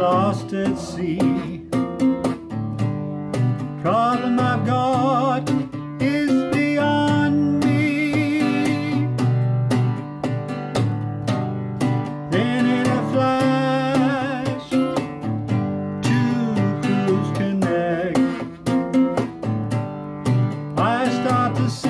lost at sea. Problem I've got is beyond me. Then in a flash, two crews connect. I start to see.